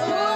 Oh.